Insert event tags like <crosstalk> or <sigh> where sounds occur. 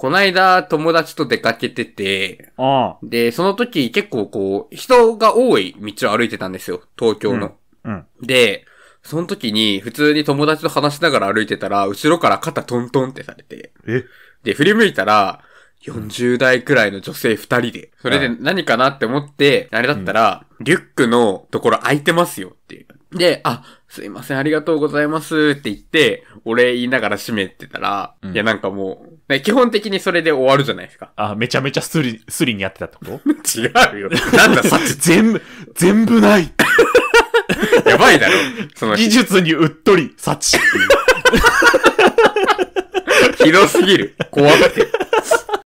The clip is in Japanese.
こないだ友達と出かけてて、あで、その時結構こう、人が多い道を歩いてたんですよ。東京の。あ。うん。で、その時に普通に友達と話しながら歩いてたら、後ろから肩トントンってされて、え？で、振り向いたら、40代くらいの女性2人で。それで何かなって思って、あれだったら、リュックのところ空いてますよっていう。で、あ、すいません、ありがとうございますって言って、お礼言いながら閉めてたら、うんいやなんかもう、ね基本的にそれで終わるじゃないですか。あ、めちゃめちゃスリ、スリにやってたってこと？違うよ。なんだ、さ <laughs> っ全部、全部ない。ち、やばいだろ。その、技術にうっとり、幸っていう。<laughs> ひどすぎる。怖くて。